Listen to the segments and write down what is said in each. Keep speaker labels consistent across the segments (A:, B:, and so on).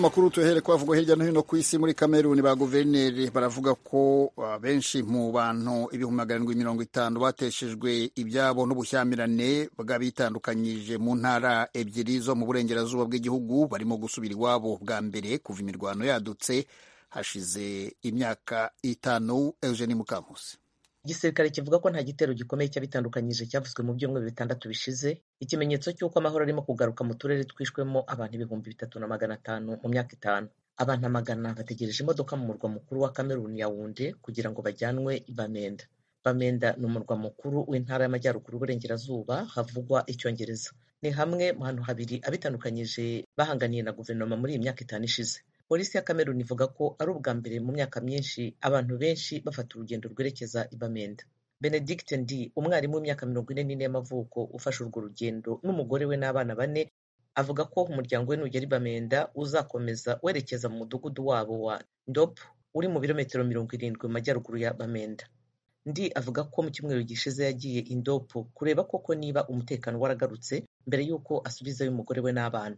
A: amakuru tuhere kwavugwa hirya no hino ku isi muri kameruni ba guverineri baravuga ko benshi mu bantu ibihumbi magana arindwi mirongo itanu bateshejwe ibyabo n'ubushyamirane bw'abitandukanyije mu ntara ebyiri zo mu burengerazuba bw'igihugu. Barimo gusubira iwabo bwa mbere kuva imirwano yadutse hashize imyaka itanu. Eugenie mukankusi
B: igisirikare kivuga ko nta gitero gikomeye cy'abitandukanyije cyavuzwe mu byumweru bitandatu bishize ikimenyetso cy'uko amahoro arimo kugaruka mu turere twishwemo abantu ibihumbi bitatu na magana atanu mu myaka itanu. Abantu amagana bategereje imodoka mu murwa mukuru wa kameruni yawunde kugira ngo bajyanwe i bamenda. Bamenda ni umurwa mukuru w'intara y'amajyaruguru y'uburengerazuba havugwa icyongereza. Ni hamwe mu hantu habiri abitandukanyije bahanganiye na guverinoma muri iyi myaka itanu ishize. Polisi ya kameruni ivuga ko ari ubwa mbere mu myaka myinshi abantu benshi bafata urugendo rwerekeza i bamenda. Benedict ndi umwarimu w'imyaka mirongo ine n'ine y'amavuko ufashe urwo rugendo n'umugore we n'abana bane avuga ko umuryango we nugera i bamenda uzakomeza werekeza mu mudugudu wabo wa ndop uri mu birometero mirongo irindwi mu majyaruguru ya bamenda. Ndi avuga ko mu cyumweru gishize yagiye indopo kureba koko niba umutekano waragarutse mbere y'uko asubizayo umugore we n'abana.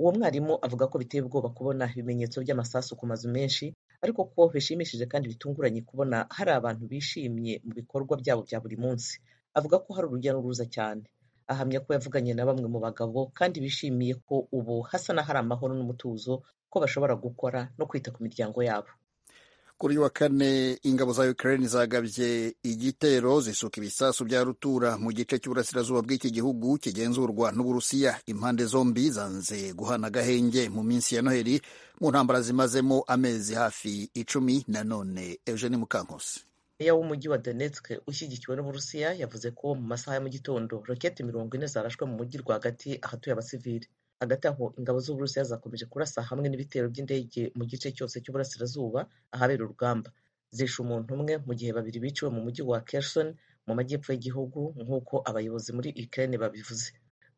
B: Uwo mwarimu avuga ko biteye ubwoba kubona ibimenyetso by'amasasu ku mazu menshi ariko ko bishimishije kandi bitunguranye kubona hari abantu bishimye mu bikorwa byabo bya buri munsi. Avuga ko hari urujya n'uruza cyane. Ahamya ko yavuganye na bamwe mu bagabo kandi bishimiye ko ubu hasa n'ahari amahoro n'umutuzo ko bashobora gukora no kwita ku miryango yabo.
A: Kuri wa kane ingabo za Ukraine zagabye igitero zisuka ibisasu bya rutura mu gice cy'uburasirazuba bw'iki gihugu kigenzurwa n'Uburusiya. Impande zombi zanze guhana agahenge mu minsi ya Noheli mu ntambara zimazemo amezi hafi icumi. Na none Eugene Mukankusi
B: meya w'umujyi wa Donetsk ushyigikiwe n'Uburusiya yavuze ko mu masaha ya mu gitondo roketi mirongo ine zarashwe mu mujyi rwagati ahatuye abasivili hagati aho ingabo z'uburusiya zakomeje kurasa hamwe n'ibitero by'indege mu gice cyose cy'uburasirazuba ahabera urugamba. Zishe umuntu umwe mu gihe babiri biciwe mu mujyi wa Kherson mu majyepfo y'igihugu nk'uko abayobozi muri Ukraine babivuze.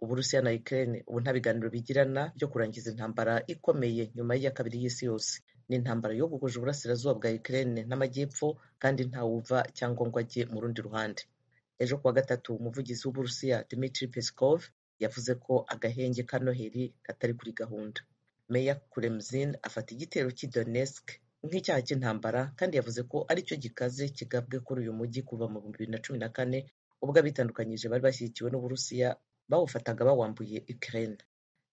B: Uburusiya na Ukraine ubu nta biganiro bigirana byo kurangiza intambara ikomeye nyuma y'iya kabiri y'isi yose. Ni intambara yogogoje uburasirazuba bwa Ukraine n'amajyepfo kandi ntawuva cyangwa ngo ajye mu rundi ruhande. Ejo kuwa gatatu umuvugizi w'uburusiya Dmitry Peskov yavuze ko agahenge ka noheli katari kuri gahunda. Meya kuremzin afata igitero cy'i donetsk nk'icyaha cy'intambara kandi yavuze ko ari cyo gikaze kigabwe kuri uyu mujyi kuva mu bihumbi bibiri na cumi na kane ubwo abitandukanyije bari bashyigikiwe n'uburusiya bawufataga bawambuye ukraine.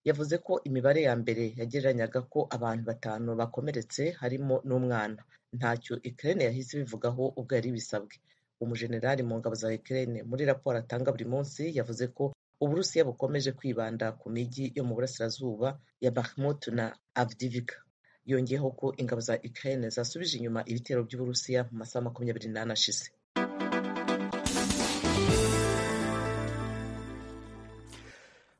B: Yavuze ko imibare ya mbere yagereranyaga ko abantu batanu bakomeretse harimo n'umwana. Ntacyo ukraine yahise ibivugaho ubwo yari bisabwe umujenerali mu ngabo za ukraine muri raporo atanga buri munsi yavuze ko uburusiya bukomeje kwibanda ku mijyi yo mu burasirazuba ya Bakhmut na Avdiivka yongeyeho ko ingabo za Ukraine zasubije inyuma ibitero by'uburusiya mu masaha makumyabiri n'ane ashize.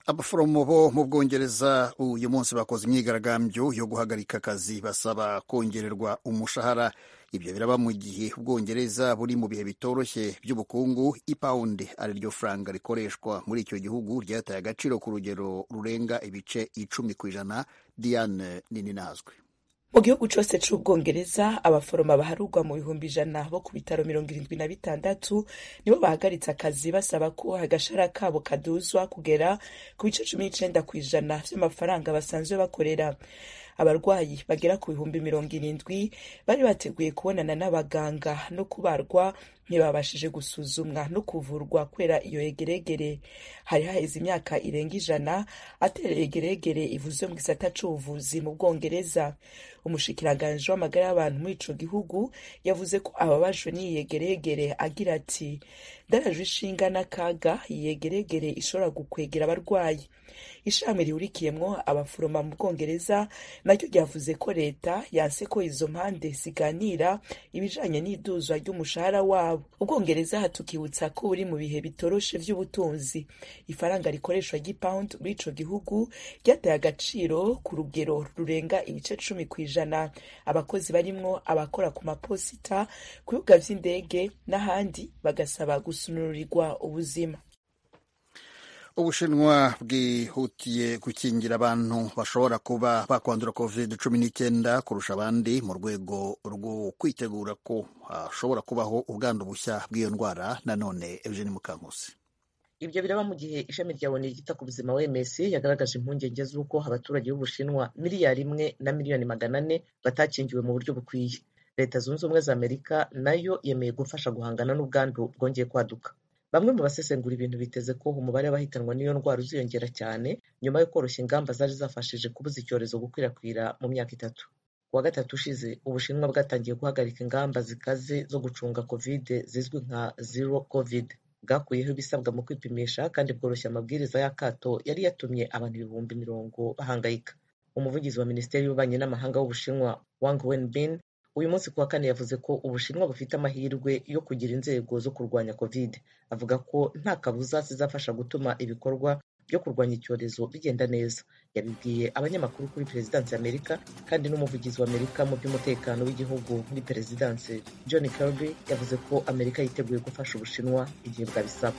A: Abaforomo bo mu bwongereza uyu munsi bakoze imyigaragambyo yo guhagarika akazi basaba kongererwa umushahara ibyo biraba mu gihe ubwongereza buri mu bihe bitoroshye by'ubukungu ipawundi ari ryo faranga rikoreshwa muri icyo gihugu ryataye agaciro ku rugero rurenga ibice icumi ku ijana. Diane nini nazwi
C: mu gihugu cyose c'ubwongereza abaforoma baharurwa mu bihumbi ijana bo ku bitaro mirongo irindwi na bitandatu nibo bahagaritse akazi basaba ko agashara kabo kaduzwa kugera ku bice cumi n'icenda ku ijana vy'amafaranga basanzwe bakorera. Abarwayi bagera ku bihumbi mirongo irindwi bari bateguye kubonana n'abaganga no kubarwa ntibabashije gusuzumwa no kuvurwa kubera iyo yegeregere hari haheze imyaka irenga ijana atera yegeregere ivuzwe mu gisata c'ubuvuzi mu bwongereza. Umushikiranganji w'amagara y'abantu muri ico gihugu yavuze ko ababajwe n'iyi yegeregere agira ati darajwe ishinga n'akaga iyi yegeregere ishobora gukwegera abarwayi. Ishami rihurikiyemwo abaforoma mu bwongereza naryo ryavuze ko leta yanse ko izo mpande ziganira ibijanye n'iduzwa ry'umushahara wabo. Ubwongereza tukibutsa ko buri mu bihe bitoroshe vy'ubutunzi. Ifaranga rikoreshwa ry'ipawundi muri ico gihugu ryataye agaciro ku rugero rurenga ibice cumi ku ijana. Abakozi barimwo abakora ku maposita ku bibuga vy'indege n'ahandi bagasaba gusunurirwa ubuzima.
A: Ubushinwa bwihutiye gukingira abantu bashobora kuba bakwandura covid cumi n'icyenda kurusha abandi mu rwego rwo kwitegura ko hashobora kubaho ubwandu bushya bw'iyo ndwara nanone eugene mukankusi.
B: Ibyo biraba mu gihe ishami rya oni ryita ku buzima wms yagaragaje impungenge z'uko abaturage b'ubushinwa miliyari imwe na miliyoni magana ane batakingiwe mu buryo bukwiye. Leta zunze ubumwe za amerika na yo yemeye gufasha guhangana n'ubwandu bwongeye kwaduka. Bamwe mu basesengura ibintu biteze ko umubare w'abahitanwa n'iyo ndwara uziyongera cyane nyuma yo koroshya ingamba zari zafashije kubuza icyorezo gukwirakwira mu myaka itatu. Ku wa gatatu ushize ubushinwa bwatangiye guhagarika ingamba zikaze zo gucunga kovide zizwi nka zero covid. Bwakuyeho ibisabwa mu kwipimisha kandi bworoshya amabwiriza y'akato yari yatumye abantu ibihumbi mirongo bahangayika. Umuvugizi wa minisiteri y'ububanyi n'amahanga w'ubushinwa wang wenbin uyu munsi ku wa kane yavuze ko ubushinwa bufite amahirwe yo kugira inzego zo kurwanya covid. Avuga ko nta kabuza zizafasha gutuma ibikorwa byo kurwanya icyorezo bigenda neza. Yabibwiye abanyamakuru kuri perezidansi y'amerika kandi n'umuvugizi wa amerika mu by'umutekano w'igihugu muri perezidansi john kirby yavuze ko amerika yiteguye gufasha ubushinwa igihe bwabisaba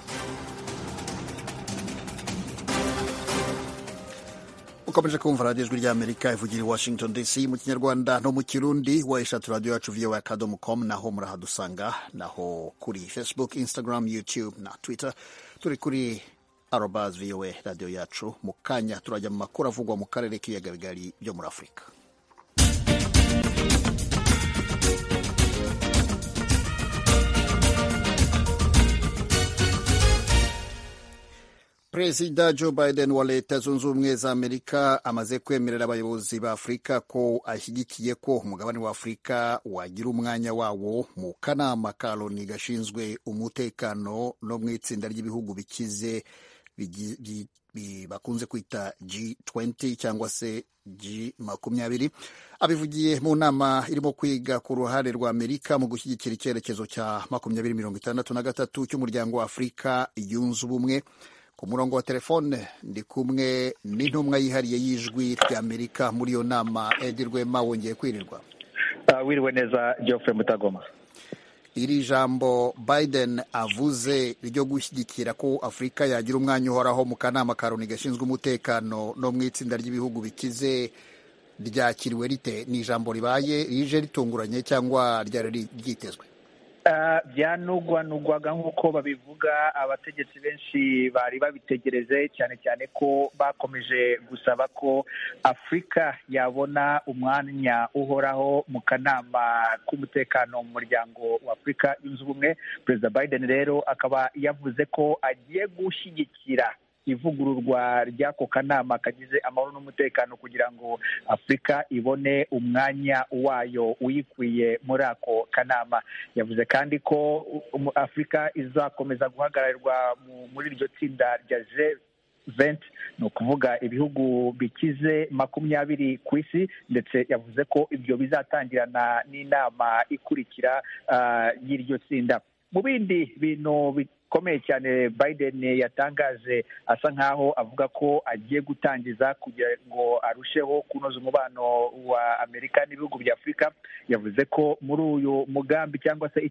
A: ukomeje kumva radiyo ijwi ry'amerika ivugira i washington dc mu kinyarwanda no mu kirundi. Wa eshatu radiyo yacu voa akadomo com naho murahadusanga naho kuri facebook instagram youtube na twitter. Turi kuri arobas voa radiyo yacu mu kanya. Turajya mu makuru avugwa mu karere k'ibiyaga bigari byo muri afurika perezida joe biden wa leta zunze ubumwe za amerika amaze kwemerera abayobozi ba afurika ko ashyigikiye ko umugabane wa afurika wagira umwanya wawo mu kanama ka loni gashinzwe umutekano no mu itsinda ry'ibihugu bikize bakunze kwita G20 cyangwa se G makumyabiri. Abivugiye mu nama irimo kwiga ku ruhare rwa Amerika mu gushyigikira icyerekezo cya makumyabiri mirongo itandatu na gatatu cy'umuryango wa Afurika yunze ubumwe ku murongo wa telefone ndi kumwe n'intumwa yihariye y'ijwi rya Amerika muri iyo nama Edi Rwema wongeye kwirirwa.
D: Wiriwe neza Geoffrey Mutagoma.
A: Iri jambo Biden avuze ryo gushyigikira ko Afurika yagira umwanya uhoraho mu kanama ka Loni gashinzwe umutekano no mu itsinda ry'ibihugu bikize ryakiriwe rite? Ni ijambo ribaye rije ritunguranye cyangwa ryari ryitezwe?
D: Byanugwanugwaga nk'uko babivuga abategetsi benshi bari babitegereje cyane cyane ko bakomeje gusaba ko afurika yabona umwanya uhoraho mu kanama k'umutekano mu muryango wa afurika yunze ubumwe. Perezida biden rero akaba yavuze ko agiye gushyigikira ivugururwa ry'ako kanama kagize amahoro n'umutekano kugira ngo afurika ibone umwanya wayo uyikwiye muri ako kanama. Yavuze kandi ko afurika izakomeza guhagararirwa muri iryo tsinda rya je venti ni ukuvuga ibihugu bikize makumyabiri ku isi ndetse yavuze ko ibyo bizatangirana n'inama ikurikira y'iryo tsinda. Mu bindi bintu bikomeye cyane Biden yatangaje asa nkaho avuga ko agiye gutangiza kugira ngo arusheho kunoza umubano wa Amerika n'ibihugu bya Afurika yavuze ko muri uyu mugambi cyangwa se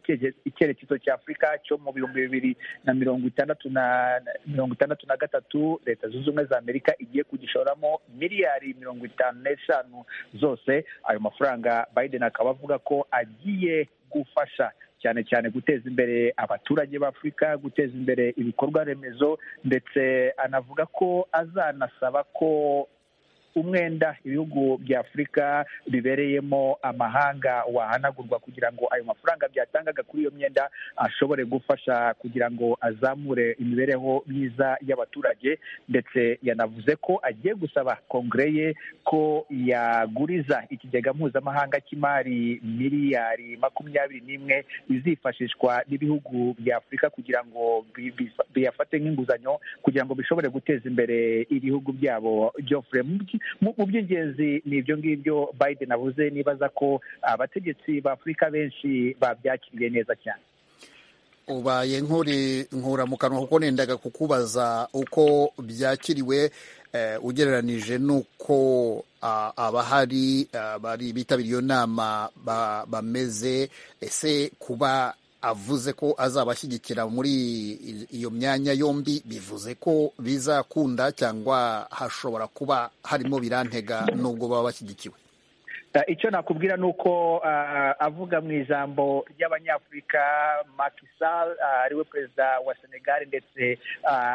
D: icyerekezo cya Afurika cyo mu bihumbi bibiri na mirongo itandatu na mirongo itandatu na gatatu leta zunze ubumwe za Amerika igiye kugishoramo miliyari mirongo itanu n'eshanu zose. Ayo mafaranga Biden akaba avuga ko agiye gufasha cyane cyane guteza imbere abaturage b'afurika guteza imbere ibikorwa remezo ndetse anavuga ko azanasaba ko umwenda ibihugu bya afurika bibereyemo amahanga wahanagurwa kugira ngo ayo mafaranga byatangaga kuri iyo myenda ashobore gufasha kugira ngo azamure imibereho myiza y'abaturage ndetse yanavuze ko agiye gusaba kongere ye ko yaguriza ikigega mpuzamahanga cy'imari miliyari makumyabiri n'imwe izifashishwa n'ibihugu bya afurika kugira ngo biyafate nk'inguzanyo kugira ngo bishobore guteza imbere ibihugu byabo. Geoffrey mu by'ingenzi ni ibyo ngibyo Biden avuze nibaza ko abategetsi ba afurika benshi babyakiriye neza cyane.
A: Ubaye nkuri nkura mu kanwa kuko nendaga kukubaza uko byakiriwe ugereranije n'uko abahari bari bitabiriye iyo nama bameze ese kuba avuze ko azabashyigikira muri iyo myanya yombi bivuze ko bizakunda cyangwa hashobora kuba harimo birantega nubwo baba bashyigikiwe.
D: Icyo nakubwira ni uko avuga mu ijambo ry'abanyafurika Macky Sall ari we perezida wa senegal ndetse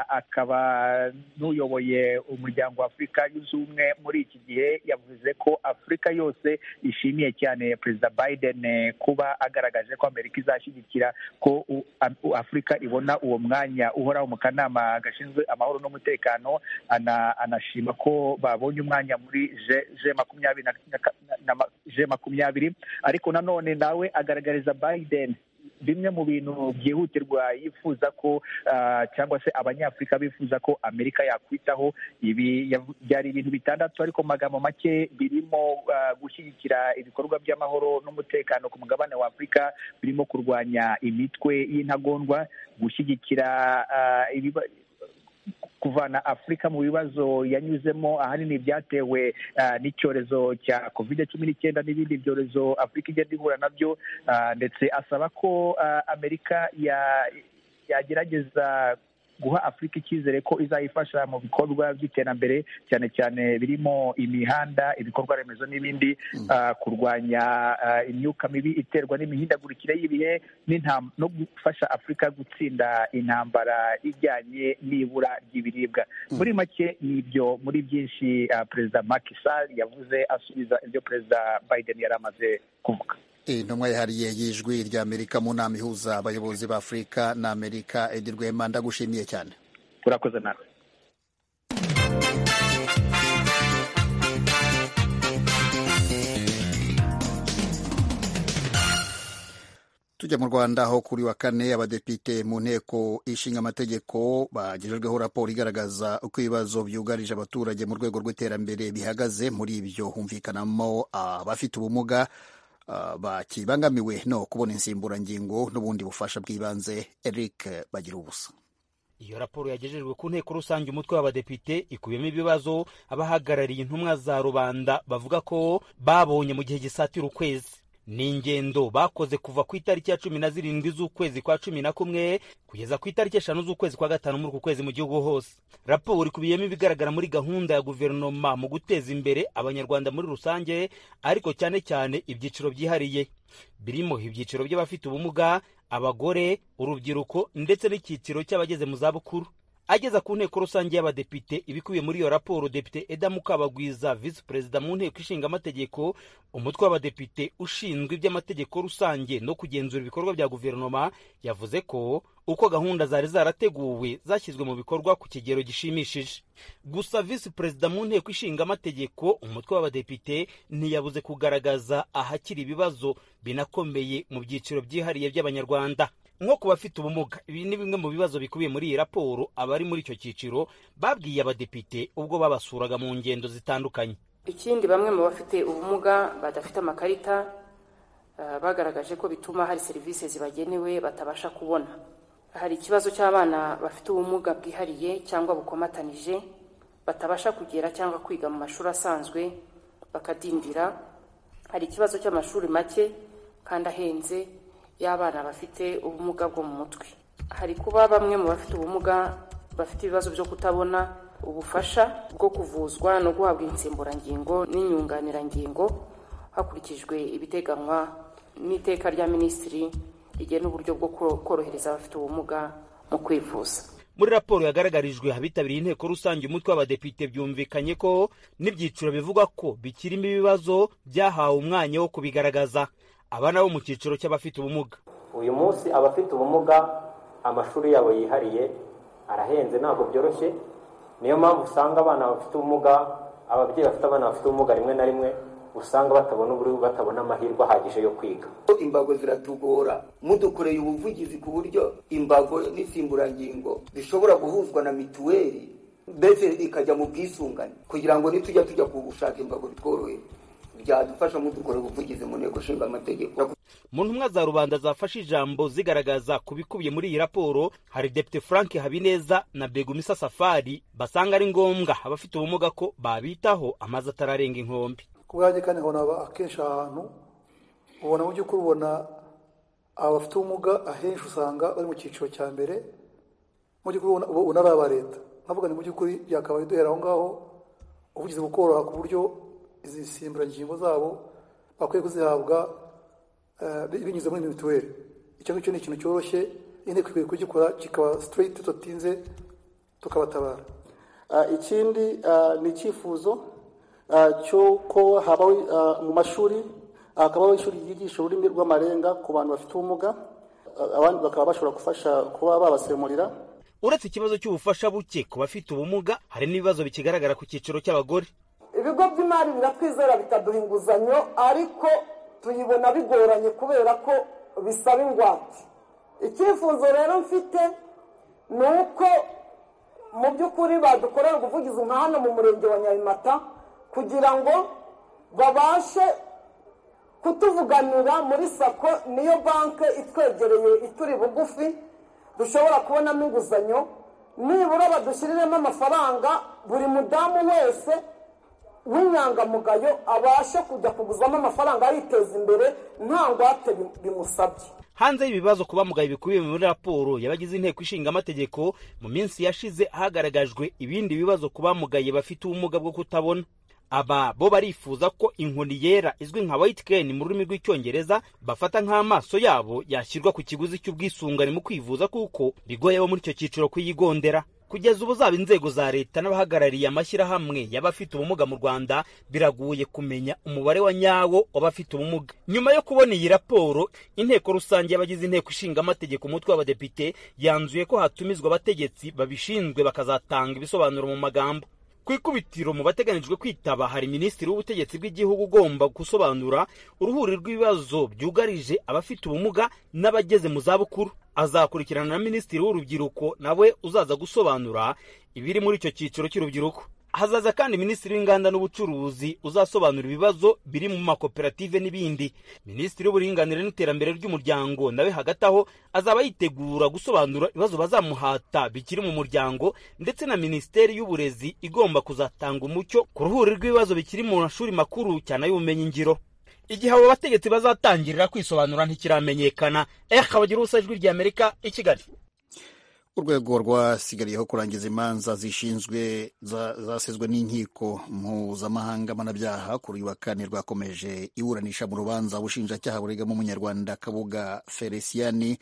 D: akaba n'uyoboye umuryango wa yunze ubumwe muri iki gihe yavuze ko afurika yose ishimiye cyane perezida biden kuba agaragaje ko amerika izashyigikira ko afurika ibona uwo mwanya uhoraho mu kanama gashinzwe amahoro n'umutekano anashima ko babonye umwanya muri je makumyabiri na makumyabiri ariko nanone nawe agaragariza biden bimwe mu bintu byihutirwa yifuza ko cyangwa se abanyafurika bifuza ko amerika yakwitaho. Ibi byari ibintu bitandatu ariko mu magambo make birimo gushyigikira ibikorwa by'amahoro n'umutekano ku mugabane wa afurika birimo kurwanya imitwe y'intagondwa gushyigikira kuvana afurika mu bibazo yanyuzemo ahanini byatewe n'icyorezo cya kovide cumi n'icyenda n'ibindi byorezo afurika igenda ihura na byo ndetse asaba ko amerika yagerageza guha afurika icyizere ko izayifasha mu bikorwa by'iterambere cyane cyane birimo imihanda ibikorwa remezo n'ibindi kurwanya imyuka mibi iterwa n'imihindagurikire y'ibihe no gufasha afurika gutsinda intambara ijyanye n'ibura ry'ibiribwa. Muri make ni ibyo muri byinshi perezida Macky Sall yavuze asubiza ibyo perezida Biden yari amaze kuvuga.
A: Intumwa yihariye y'ijwi rya amerika mu nama ihuza abayobozi ba afurika na amerika edi rwema ndagushimiye cyane.
D: Urakoze nawe.
A: Tujya mu rwanda aho kuri wa kane abadepite mu nteko ishinga amategeko bagejejweho raporo igaragaza uko ibibazo byugarije abaturage mu rwego rw'iterambere bihagaze. Muri ibyo humvikanamo abafite ubumuga bakibangamiwe no kubona insimburangingo n'ubundi bufasha bw'ibanze. Eric bagira ubusa
E: iyo raporo yagejejwe ku nteko rusange umutwe w'abadepite ikubiyemo ibibazo abahagarariye intumwa za rubanda bavuga ko babonye mu gihe gisatira ukwezi. Ni ingendo bakoze kuva ku itariki ya cumi na zirindwi z'ukwezi kwa cumi na kumwe kugeza ku itariki eshanu z'ukwezi kwa gatanu muri uku kwezi mu gihugu hose. Raporo ikubiyemo ibigaragara muri gahunda ya guverinoma mu guteza imbere abanyarwanda muri rusange ariko cyane cyane ibyiciro byihariye. Birimo ibyiciro by'abafite ubumuga abagore urubyiruko ndetse n'icyiciro cy'abageze mu zabukuru. Ageza ku nteko rusange y'abadepite ibikubiye muri iyo raporo depite eda mukabagwiza visi perezida mu nteko ishinga amategeko umutwe w'abadepite ushinzwe iby'amategeko rusange no kugenzura ibikorwa bya guverinoma yavuze ko uko gahunda zari zarateguwe zashyizwe mu bikorwa ku kigero gishimishije. Gusa visi perezida mu nteko ishinga amategeko umutwe w'abadepite ntiyabuze kugaragaza ahakiri ibibazo binakomeye mu byiciro byihariye by'abanyarwanda. Nko ku bafite ubumuga. Ibi ni bimwe mu bibazo bikubiye muri iyi raporo abari muri icyo cyiciro babwiye abadepite ubwo babasuraga mu ngendo zitandukanye.
F: Ikindi bamwe mu bafite ubumuga badafite amakarita bagaragaje ko bituma hari serivisi zibagenewe batabasha kubona. Hari ikibazo cy'abana bafite ubumuga bwihariye cyangwa bukomatanije batabasha kugera cyangwa kwiga mu mashuri asanzwe bakadindira. Hari ikibazo cy'amashuri make kandi ahenze y'abana bafite ubumuga bwo mu mutwe. Hari kuba bamwe mu bafite ubumuga bafite ibibazo byo kutabona ubufasha bwo kuvuzwa no guhabwa insimburangingo n'inyunganirangingo hakurikijwe ibiteganywa n'iteka rya minisitiri rigena uburyo bwo korohereza abafite ubumuga mu kwivuza.
E: Muri raporo yagaragarijwe abitabiriye inteko rusange umutwe w'abadepite byumvikanye ko n'ibyiciro bivugwa ko bikirimo ibibazo byahawe umwanya wo kubigaragaza. Abana bo mu cyiciro cy'abafite ubumuga.
G: Uyu munsi abafite ubumuga amashuri yabo yihariye arahenze ntabwo byoroshye. Niyo mpamvu usanga abana bafite ubumuga ababyeyi bafite abana bafite ubumuga rimwe na rimwe usanga batabona uburyo batabona amahirwe ahagije yo kwiga.
H: Imbago ziratugora. Mudukoreye ubuvugizi ku buryo imbago n'insimburangingo zishobora guhuzwa na mituweli mbese ikajya mu bwisungane. Kugira ngo nitujya tujya gushaka imbago bitworohere byadufasha mudukorera ubuvugizi mu nteko ishinga amategeko.
E: Mu ntumwa za rubanda zafashe ijambo zigaragaza ku bikubiye muri iyi raporo hari depite frank habineza na begumisa safari basanga ari ngombwa abafite ubumuga ko babitaho amazi atararenga inkombe.
I: Ku bwanjye kandi nkabona akenshi ahantu ubona mu by'ukuri ubona abafite ubumuga ahenshi usanga bari mu cyiciro cya mbere mu by'ukuri ubona ari aba leta. Nkavuga ni mu by'ukuri byakabaye duhera aho ngaho ubugizi bukoroha ku buryo izi nsimburangingo zabo bakwiye kuzihabwa binyuze muri mituweli. Icyo ngicyo ni ikintu cyoroshye inteko ikwiye kugikora kikaba sitireyiti tudatinze tukabatabara.
J: Ikindi ni icyifuzo cy'uko habaho mu mashuri hakabaho ishuri ryigisha ururimi rw'amarenga ku bantu bafite ubumuga abandi bakaba bashobora gufasha kuba babasemurira.
E: Uretse ikibazo cy'ubufasha buke ku bafite ubumuga hari n'ibibazo bikigaragara ku cyiciro cy'abagore.
K: Ibigo by'imari biratwizera bikaduha inguzanyo ariko tuyibona bigoranye kubera ko bisaba ingwate. Icyifuzo rero mfite ni uko mu by'ukuri badukorera ubuvugizi nka hano mu murenge wa nyabimata kugira ngo babashe kutuvuganira muri sako niyo banki itwegereye ituri bugufi dushobora kubonamo inguzanyo. Nibura badushyiriremo amafaranga buri mudamu wese w'inyangamugayo abashe kujya kuguzamo amafaranga yiteza imbere nta ngwate bimusabye.
E: Hanze y'ibibazo ku bamugaye bikubiye muri raporo y'abagize inteko ishinga amategeko mu minsi yashize hagaragajwe ibindi bibazo ku bamugaye bafite ubumuga bwo kutabona. Aba bo barifuza ko inkoni yera izwi nka white cane mu rurimi rw'icyongereza bafata nk'amaso yabo yashyirwa ku kiguzi cy'ubwisungane mu kwivuza kuko bigoye abo muri icyo cyiciro kuyigondera kugeza ubu zaba inzego za leta n'abahagarariye amashyirahamwe y'abafite ubumuga mu rwanda biragoye kumenya umubare wa nyawo w'abafite ubumuga. Nyuma yo kubona iyi raporo inteko rusange y'abagize inteko ishinga amategeko umutwe w'abadepite yanzuye ko hatumizwa abategetsi babishinzwe bakazatanga ibisobanuro mu magambo. Ku ikubitiro mu bateganijwe kwitaba hari minisitiri w'ubutegetsi bw'igihugu ugomba gusobanura uruhuri rw'ibibazo byugarije abafite ubumuga n'abageze mu zabukuru. Azakurikirana na minisitiri w'urubyiruko nawe uzaza gusobanura ibiri muri icyo cyiciro cy'urubyiruko. Hazaza kandi minisitiri w'inganda n'ubucuruzi uzasobanura ibibazo biri mu makoperative n'ibindi. Minisitiri w'uburinganire n'iterambere ry'umuryango nawe hagati aho azaba yitegura gusobanura ibibazo bazamuhata bikiri mu muryango ndetse na minisiteri y'uburezi igomba kuzatanga umucyo ku ruhuri rw'ibibazo bikiri mu mashuri makuru cyane ay'ubumenyingiro. Igihe abo bategetsi bazatangirira kwisobanura ntikiramenyekana. Eh abagira ubusa ijwi ry'amerika i kigali.
A: Urwego rwasigariyeho kurangiza imanza zishinzwe zasizwe n'inkiko mpuzamahanga mpanabyaha uyu wa kane rwakomeje iburanisha mu rubanza ubushinjacyaha buregamo umunyarwanda kabuga feliciyani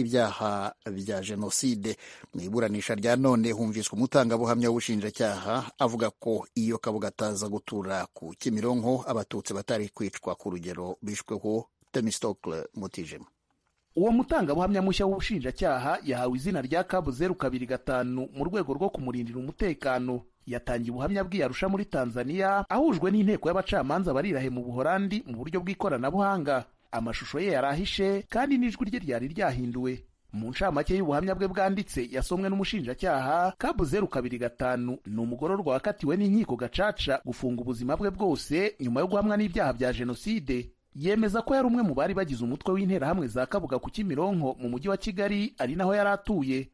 A: ibyaha bya jenoside. Mu iburanisha rya none humviswe umutangabuhamya w'ubushinjacyaha avuga ko iyo kabuga ataza gutura ku kimironko abatutsi batari kwicwa ku rugero bishweho temistokle mutijima.
L: Uwo mutangabuhamya mushya w'ubushinjacyaha yahawe izina rya kabu zeru kabiri gatanu mu rwego rwo kumurindira umutekano. Yatangiye ubuhamya bw'iyarusha muri tanzania ahujwe n'inteko y'abacamanza barirahe mu buhorandi mu buryo bw'ikoranabuhanga. Amashusho ye yari ahishe kandi n'ijwi rye ryari ryahinduwe. Mu ncamake y'ubuhamya bwe bwanditse yasomwe n'umushinjacyaha kabu zeru kabiri gatanu. Ni umugororwa wakatiwe n'inkiko gacaca gufunga ubuzima bwe bwose nyuma yo guhamwa n'ibyaha bya jenoside. Yemeza ko yari umwe mu bari bagize umutwe w'interahamwe za kabuga ku kimironko mu mujyi wa kigali ari naho yari atuye.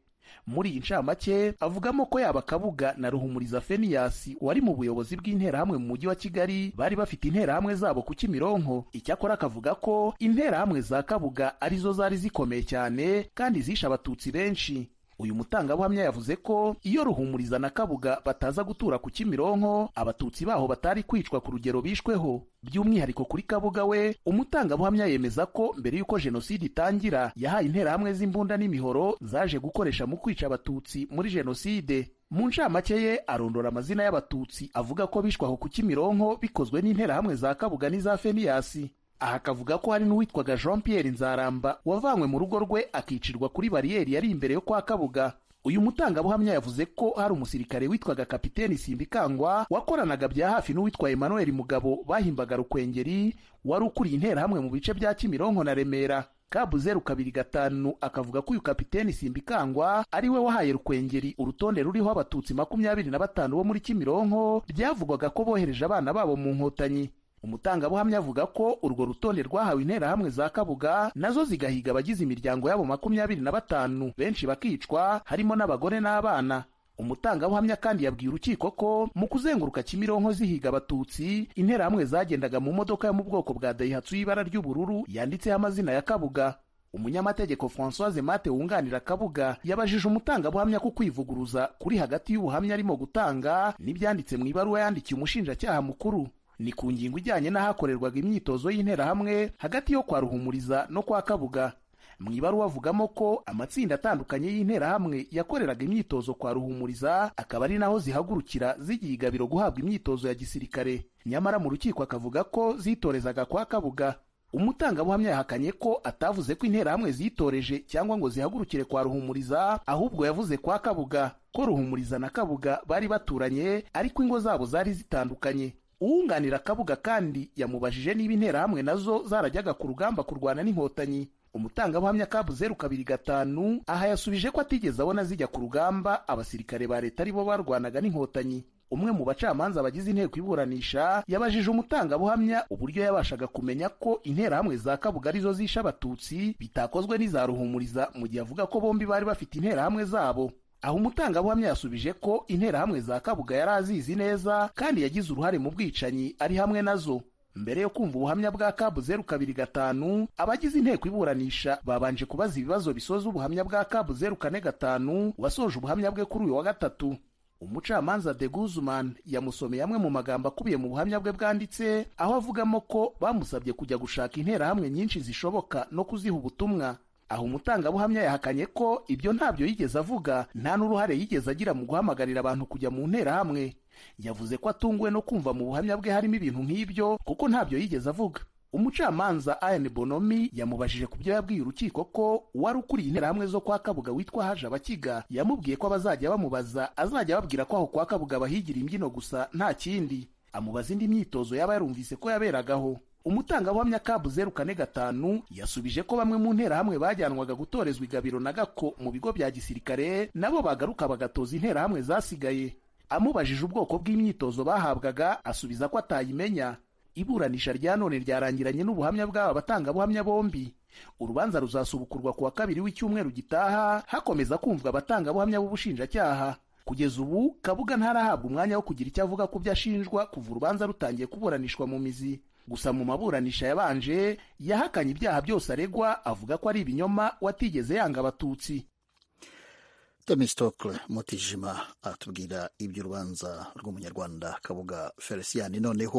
L: Muri iyi ncamake avugamo ko yaba kabuga na ruhumuriza feniyasi wari mu buyobozi bw'interahamwe mu mujyi wa kigali bari bafite interahamwe zabo ku kimironko. Icyakora akavuga ko interahamwe za kabuga arizo zari zikomeye cyane kandi zishe abatutsi benshi uyu mutangabuhamya yavuze ko iyo ruhumuriza na kabuga bataza gutura ku kimironko abatutsi baho batari kwicwa ku rugero bishweho. By'umwihariko kuri kabuga we umutangabuhamya yemeza ko mbere y'uko jenoside itangira yahaye interahamwe z'imbunda n'imihoro zaje gukoresha mu kwica abatutsi muri jenoside. Mu ncamake ye arondora amazina y'abatutsi avuga ko bishwaho ku kimironko bikozwe n'interahamwe za kabuga n'iza feniyasi aha akavuga ko hari n'uwitwaga jean pierre nzaramba wavanywe mu rugo rwe akicirwa kuri bariyeri yari imbere yo kwa kabuga. Uyu mutangabuhamya yavuze ko hari umusirikare witwaga kapiteni simbikangwa wakoranaga bya hafi n'uwitwa emmanuel mugabo bahimbaga rukwengeri wari ukuriye interahamwe mu bice bya kimironko na remera. Kabu zeru kabiri gatanu akavuga ko uyu kapiteni simbikangwa ari we wahaye rukwengeri urutonde ruriho abatutsi makumyabiri na batanu bo muri kimironko byavugwaga ko bohereje abana babo mu nkotanyi. Umutangabuhamya avuga ko urwo rutonde rwahawe interahamwe za kabuga nazo zigahiga abagize imiryango yabo makumyabiri na batanu benshi bakicwa harimo n'abagore n'abana. Umutangabuhamya kandi yabwiye urukiko ko mu kuzenguruka kimironko zihiga abatutsi interahamwe zagendaga mu modoka yo mu bwoko bwa dayihatsu y'ibara ry'ubururu yanditseho amazina ya kabuga. Umunyamategeko francoise mate wunganira kabuga yabajije umutangabuhamya ko kwivuguruza kuri hagati y'ubuhamya arimo gutanga n'ibyanditse mu ibaruwa yandikiye umushinjacyaha mukuru ni ku ngingo ijyanye n'ahakorerwaga imyitozo y'interahamwe hagati yo kwa ruhumuriza no kwa kabuga. Mu ibaruwa avugamo ko amatsinda atandukanye y'interahamwe yakoreraga imyitozo kwa ruhumuriza akaba ari naho zihagurukira zigiye igabiro guhabwa imyitozo ya gisirikare. Nyamara mu rukiko akavuga ko zitorezaga kwa kabuga. Umutangabuhamya yahakanye ko atavuze ko interahamwe zitoreje cyangwa ngo zihagurukire kwa ruhumuriza ahubwo yavuze kwa kabuga ko ruhumuriza na kabuga bari baturanye ariko ingo zabo zari zitandukanye uwunganira kabuga kandi yamubajije niba interahamwe nazo zarajyaga ku rugamba kurwana n'inkotanyi. Umutangabuhamya kabu zeru kabiri gatanu aha yasubije ko atigeze abona zijya ku rugamba abasirikare ba leta aribo barwanaga n'inkotanyi. Umwe mu bacamanza bagize inteko iburanisha yabajije umutangabuhamya uburyo yabashaga kumenya ko interahamwe za kabuga arizo zisha abatutsi bitakozwe n'iza ruhumuriza mu gihe avuga ko bombi bari bafite interahamwe zabo aho umutangabuhamya yasubije ko interahamwe za kabuga yari azizi neza kandi yagize uruhare mu bwicanyi ari hamwe nazo. Mbere yo kumva ubuhamya bwa kabu zeru kabiri gatanu abagize inteko iburanisha babanje kubaza ibibazo bisoza ubuhamya bwa kabu zeru kane gatanu wasoje ubuhamya bwe kuri uyu wa gatatu. Umucamanza de guzman yamusomeye amwe mu magambo akubiye mu buhamya bwe bwanditse aho avugamo ko bamusabye kujya gushaka interahamwe nyinshi zishoboka no kuziha ubutumwa aho umutangabuhamya yahakanye ko ibyo ntabyo yigeze avuga nta n'uruhare yigeze agira mu guhamagarira abantu kujya mu nterahamwe. Yavuze ko atunguwe no kumva mu buhamya bwe harimo ibintu nk'ibyo kuko ntabyo yigeze avuga. Umucamanza Ian Bonomi yamubajije ku byo yabwiye urukiko ko uwari ukuriye interahamwe zo kwa Kabuga witwa Haje Abakiga yamubwiye ko abazajya bamubaza azajya babwira ko aho kwa Kabuga bahigira imbyino gusa nta kindi. Amubaza indi myitozo yaba yarumvise ko yaberagaho umutangabuhamya kabu zeru kane gatanu yasubije ko bamwe mu nterahamwe bajyanwaga gutorezwa igabiro na gako mu bigo bya gisirikare nabo bagaruka bagatoza interahamwe zasigaye. Amubajije ubwoko bw'imyitozo bahabwaga asubiza ko atayimenya. Iburanisha rya none ryarangiranye n'ubuhamya bw'aba batangabuhamya bombi. Urubanza ruzasubukurwa ku wa kabiri w'icyumweru gitaha hakomeza kumvwa abatangabuhamya b'ubushinjacyaha. Kugeza ubu kabuga ntarahabwa umwanya wo kugira icyo avuga ku byo ashinjwa kuva urubanza rutangiye kuburanishwa mu mizi gusa mu maburanisha yabanje yahakanye ibyaha byose aregwa avuga ko ari ibinyoma watigeze yanga abatutsi.
A: Temistokle mutijima atubwira iby'urubanza rw'umunyarwanda kabuga felicien noneho